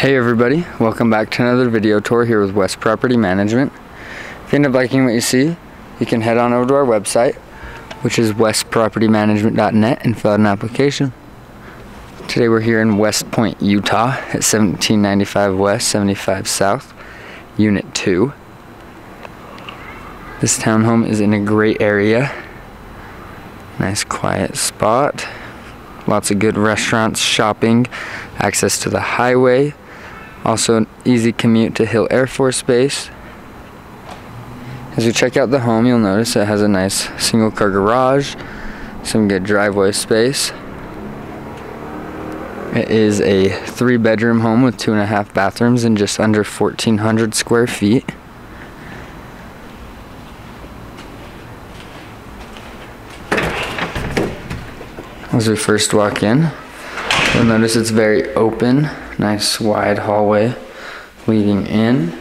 Hey everybody, welcome back to another video tour here with West Property Management. If you end up liking what you see, you can head on over to our website, which is westpropertymanagement.net and fill out an application. Today we're here in West Point, Utah at 1795 West, 75 South, Unit 2. This townhome is in a great area. Nice quiet spot. Lots of good restaurants, shopping, access to the highway, also an easy commute to Hill Air Force Base. As you check out the home, you'll notice it has a nice single car garage, some good driveway space. It is a three bedroom home with two and a half bathrooms and just under 1,400 square feet. As we first walk in, you'll notice it's very open, nice wide hallway leading in.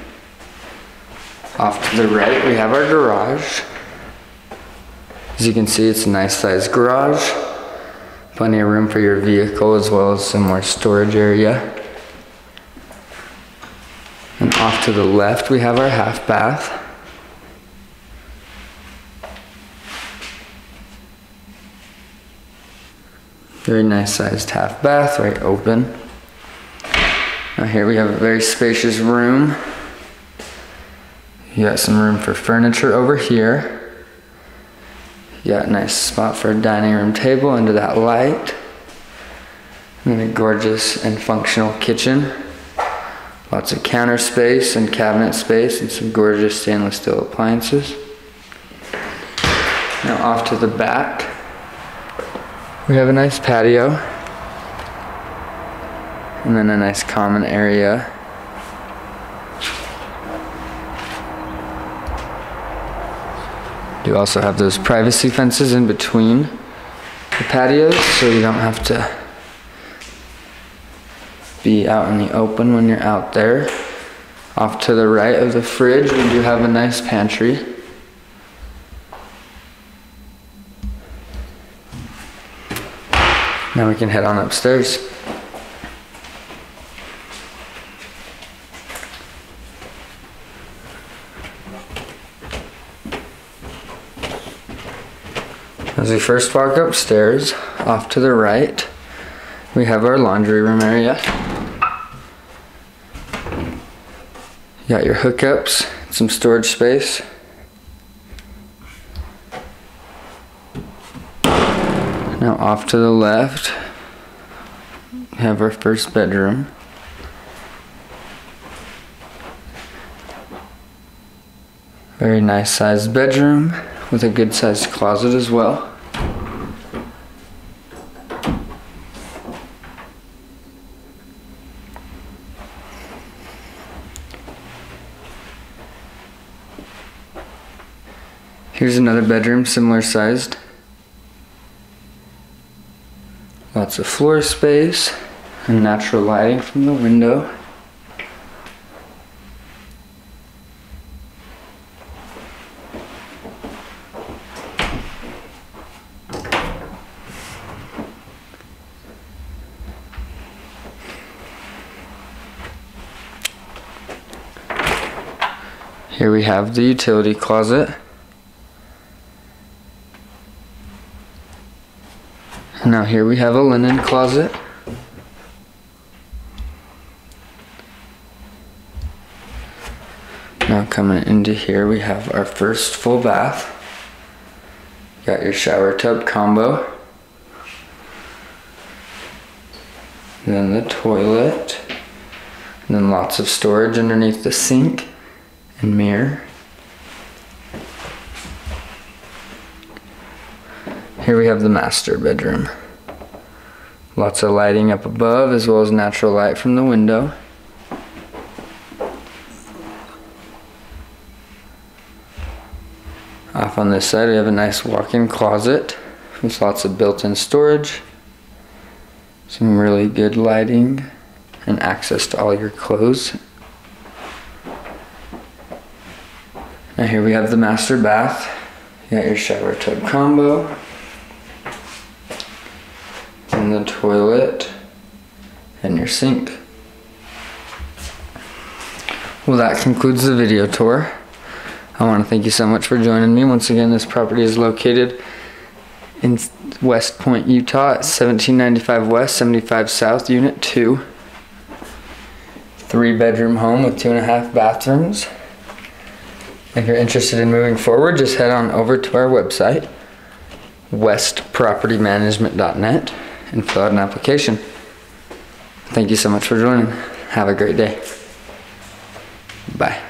Off to the right, we have our garage. As you can see, it's a nice sized garage. Plenty of room for your vehicle as well as some more storage area. And off to the left, we have our half bath. Very nice sized half bath, right open. Now here we have a very spacious room. You got some room for furniture over here. You got a nice spot for a dining room table under that light. And a gorgeous and functional kitchen. Lots of counter space and cabinet space and some gorgeous stainless steel appliances. Now off to the back. We have a nice patio. And then a nice common area. You also have those privacy fences in between the patios so you don't have to be out in the open when you're out there. Off to the right of the fridge, we do have a nice pantry. Now we can head on upstairs. As we first walk upstairs, off to the right, we have our laundry room area. You got your hookups, some storage space. Now off to the left, we have our first bedroom. Very nice sized bedroom with a good sized closet as well. Here's another bedroom, similar sized. Lots of floor space and natural lighting from the window. Here we have the utility closet. Now here we have a linen closet. Now coming into here we have our first full bath. Got your shower tub combo. then the toilet. And then lots of storage underneath the sink and mirror. Here we have the master bedroom. Lots of lighting up above as well as natural light from the window. Off on this side we have a nice walk-in closet with lots of built-in storage. Some really good lighting and access to all your clothes. Now here we have the master bath. You got your shower tub combo and the toilet and your sink. Well, that concludes the video tour. I want to thank you so much for joining me. Once again, this property is located in West Point, Utah, at 1795 West, 75 South, Unit 2. Three bedroom home with two and a half bathrooms. If you're interested in moving forward, just head on over to our website, westpropertymanagement.net, and fill out an application. Thank you so much for joining. Have a great day. Bye.